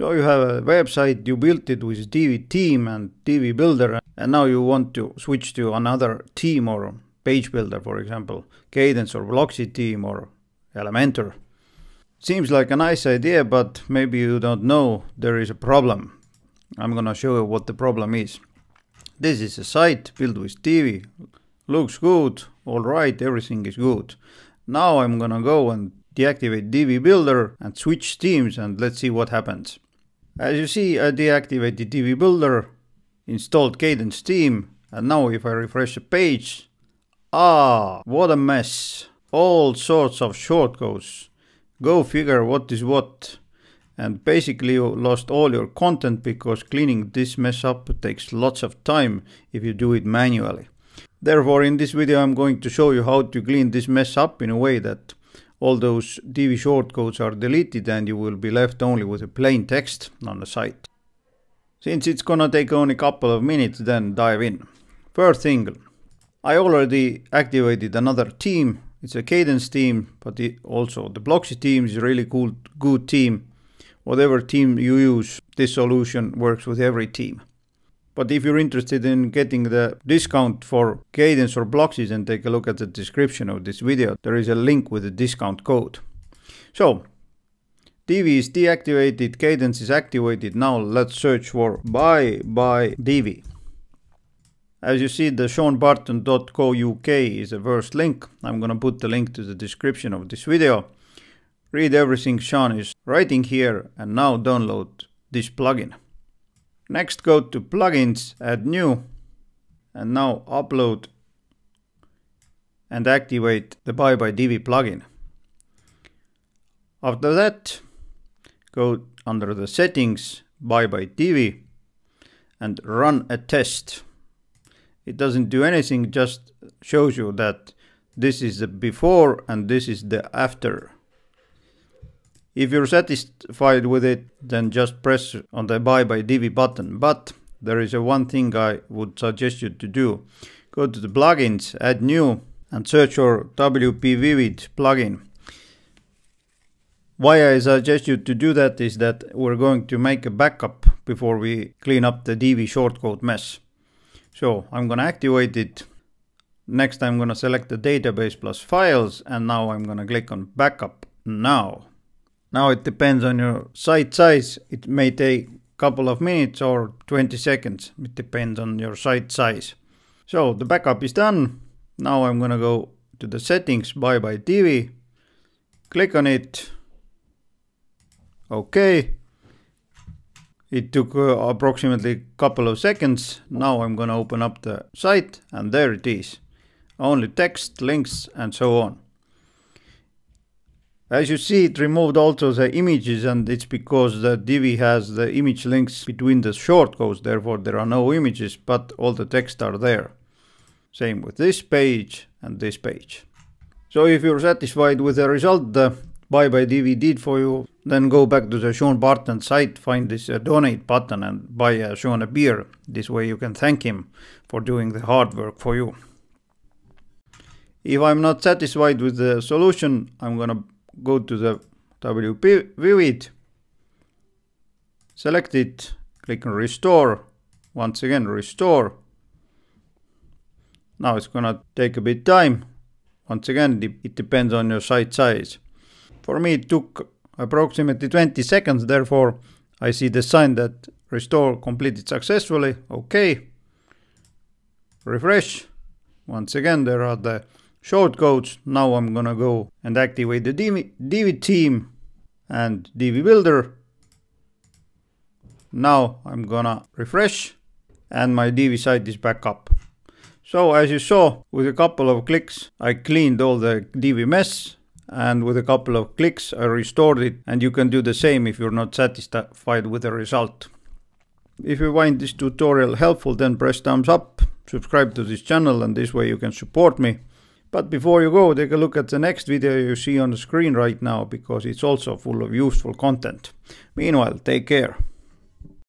So you have a website, you built it with Divi team and Divi builder, and now you want to switch to another team or page builder, for example, Kadence or Blocksy team or Elementor. Seems like a nice idea, but maybe you don't know there is a problem. I'm gonna show you what the problem is. This is a site built with Divi, looks good, alright, everything is good. Now I'm gonna go and deactivate Divi Builder and switch teams and let's see what happens. As you see, I deactivated Divi Builder, installed Kadence Team, and now if I refresh the page, ah, what a mess. All sorts of shortcodes go figure what is what. And basically you lost all your content because cleaning this mess up takes lots of time if you do it manually. Therefore in this video I'm going to show you how to clean this mess up in a way that all those Divi shortcodes are deleted and you will be left only with a plain text on the site. Since it's gonna take only a couple of minutes then dive in. First thing, I already activated another team, it's a Kadence team, but the, also the Blocksy team is a really cool, good team. Whatever team you use, this solution works with every theme. But if you're interested in getting the discount for Kadence or Blocksy, then take a look at the description of this video. There is a link with the discount code. So, Divi is deactivated, Kadence is activated. Now let's search for Bye Bye Divi. As you see, the seanbarton.co.uk is a first link. I'm gonna put the link to the description of this video. Read everything Sean is writing here and now download this plugin. Next go to plugins, add new and now upload and activate the Bye Bye Divi plugin. After that, go under the settings, Bye Bye Divi and run a test. It doesn't do anything, just shows you that this is the before and this is the after. If you're satisfied with it, then just press on the Bye Bye Divi button. But there is a one thing I would suggest you to do. Go to the plugins, add new and search for WP Vivid plugin. Why I suggest you to do that is that we're going to make a backup before we clean up the Divi shortcode mess. So I'm going to activate it. Next I'm going to select the database plus files and now I'm going to click on backup now. Now it depends on your site size. It may take a couple of minutes or 20 seconds. It depends on your site size. So the backup is done. Now I'm going to go to the settings Bye Bye Divi. Click on it. Okay. It took uh, approximately a couple of seconds. Now I'm gonna open up the site and there it is. Only text, links and so on. As you see it removed also the images and it's because the Divi has the image links between the shortcodes therefore there are no images but all the text are there. Same with this page and this page. So if you're satisfied with the result the Bye Bye Divi did for you then go back to the Sean Barton site, find this uh, donate button and buy uh, Sean a beer. This way you can thank him for doing the hard work for you. If I'm not satisfied with the solution, I'm gonna go to the WP Vivid, select it, click on restore, once again restore. Now it's gonna take a bit time. Once again, it depends on your site size. For me it took approximately 20 seconds. Therefore, I see the sign that restore completed successfully. Okay. Refresh. Once again, there are the shortcodes. Now I'm gonna go and activate the Divi, Divi theme and Divi Builder. Now I'm gonna refresh and my Divi site is back up. So as you saw, with a couple of clicks, I cleaned all the Divi mess and with a couple of clicks I restored it and you can do the same if you're not satisfied with the result. If you find this tutorial helpful then press thumbs up, subscribe to this channel and this way you can support me. But before you go, take a look at the next video you see on the screen right now because it's also full of useful content. Meanwhile, take care.